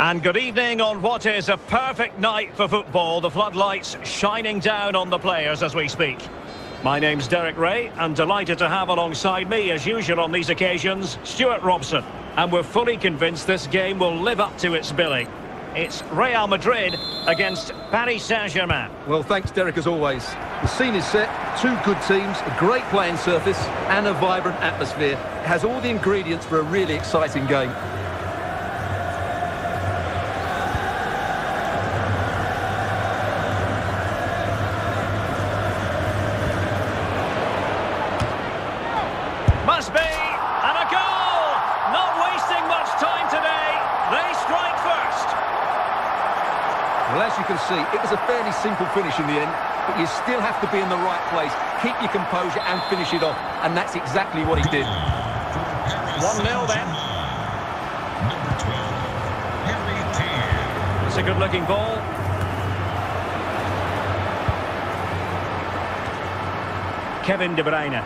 And good evening on what is a perfect night for football. The floodlights shining down on the players as we speak. My name's Derek Rae, and delighted to have alongside me, as usual on these occasions, Stuart Robson. And we're fully convinced this game will live up to its billing. It's Real Madrid against Paris Saint-Germain. Well, thanks, Derek, as always. The scene is set, two good teams, a great playing surface, and a vibrant atmosphere. It has all the ingredients for a really exciting game. You can see, it was a fairly simple finish in the end, but you still have to be in the right place, keep your composure and finish it off, and that's exactly what he did. 1-0 then. Number 12, Harry Kane. It's a good-looking ball. Kevin De Bruyne.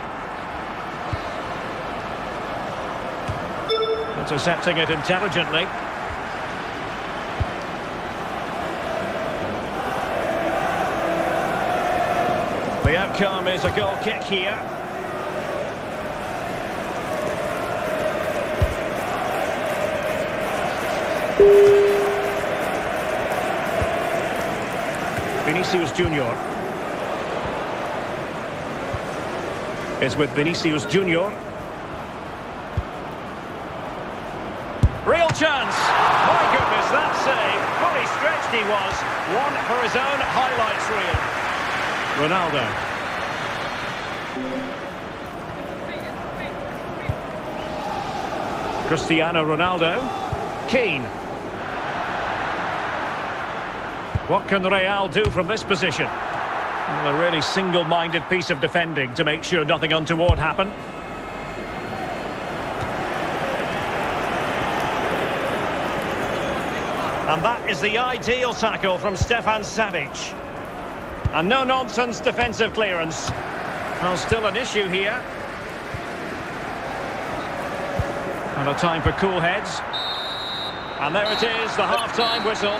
Intercepting it intelligently. Outcome is a goal kick here. Vinicius Junior. Is with Vinicius Junior. Real chance. My goodness, that save. Fully stretched he was. One for his own highlights reel. Ronaldo. Cristiano Ronaldo. Keane. What can Real do from this position? A really single-minded piece of defending to make sure nothing untoward happened. And that is the ideal tackle from Stefan Savic. And no-nonsense defensive clearance. Well, still an issue here. And a time for cool heads. And there it is, the half-time whistle.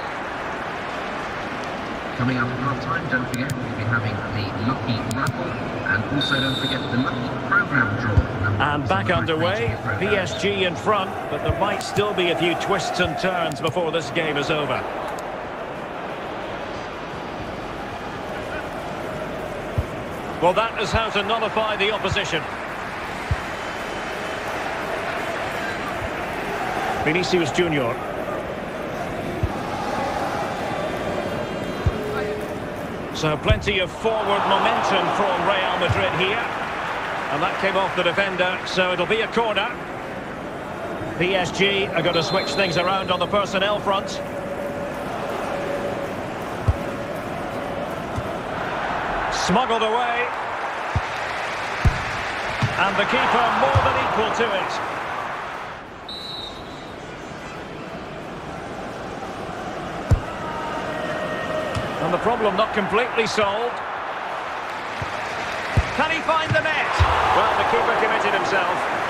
Coming up at half time, don't forget we'll be having the Lucky Raffle and also don't forget the Lucky Programme draw. And back underway, PSG in front, but there might still be a few twists and turns before this game is over. Well, that is how to nullify the opposition. Vinicius Junior. So plenty of forward momentum from Real Madrid here. And that came off the defender, so it'll be a corner. PSG are going to switch things around on the personnel front. Smuggled away. And the keeper more than equal to it. And the problem not completely solved. Can he find the net? Well, the keeper committed himself.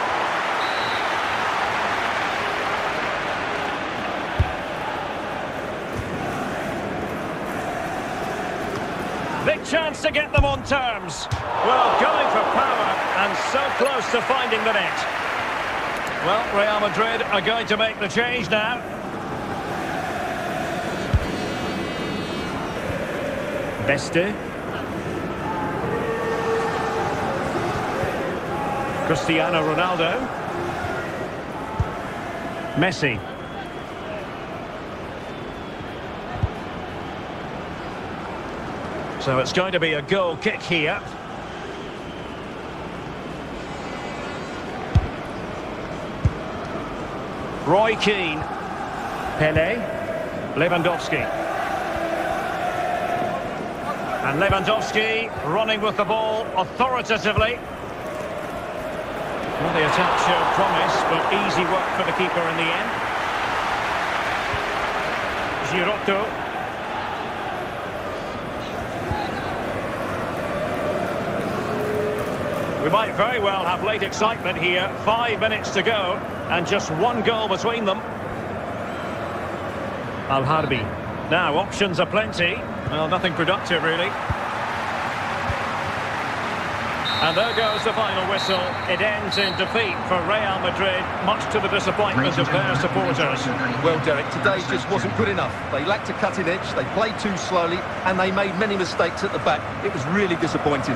Big chance to get them on terms. Well, going for power and so close to finding the net. Well, Real Madrid are going to make the change now. Beste. Cristiano Ronaldo. Messi. So it's going to be a goal kick here. Roy Keane. Pele. Lewandowski. And Lewandowski running with the ball authoritatively. Well, the attack showed promise, but easy work for the keeper in the end. Girotto. We might very well have late excitement here. Five minutes to go, and just one goal between them. Al Harbi. Now, options are plenty. Well, nothing productive, really. And there goes the final whistle. It ends in defeat for Real Madrid, much to the disappointment of their supporters. Well, Derek, today just wasn't good enough. They lacked a cutting edge, they played too slowly, and they made many mistakes at the back. It was really disappointing.